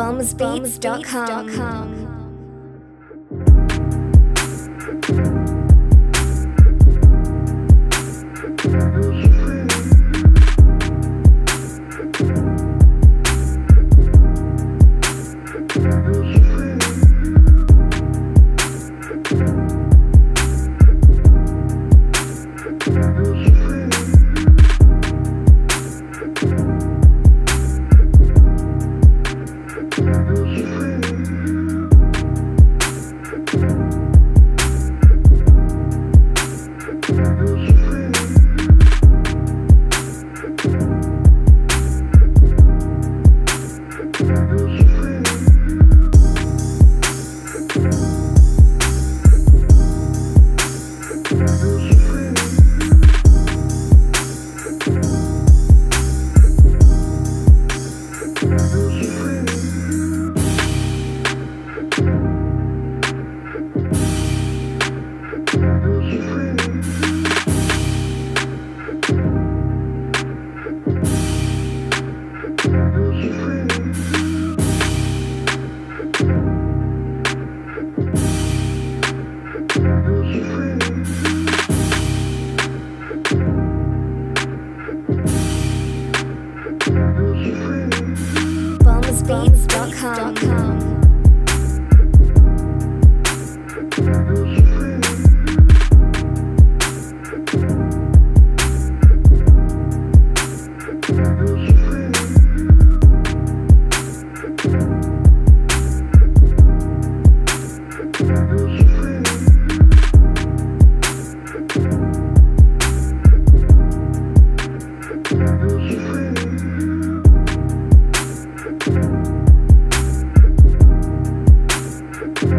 bombsbeats.com. bombsbeats.com.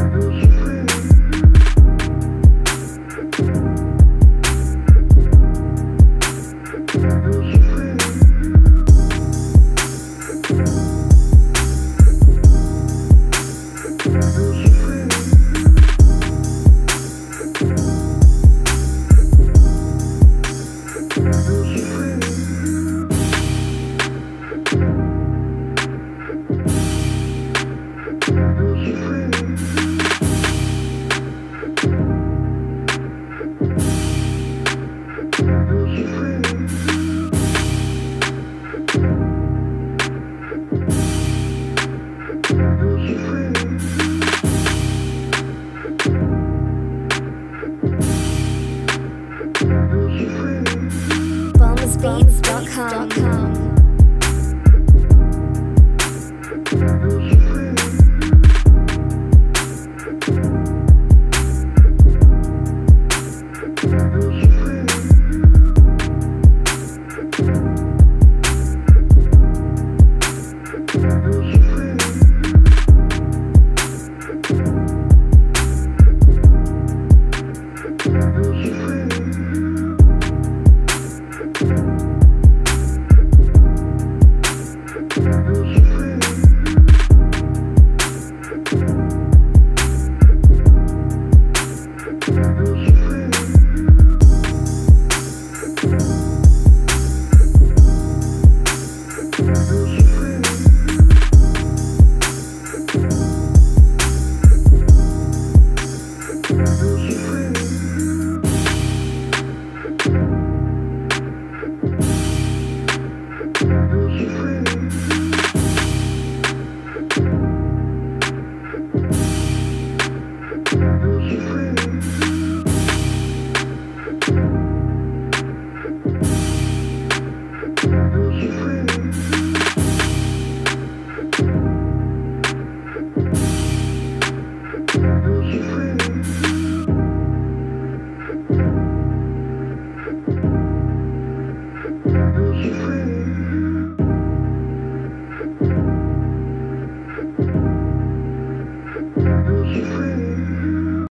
bombsbeats.com.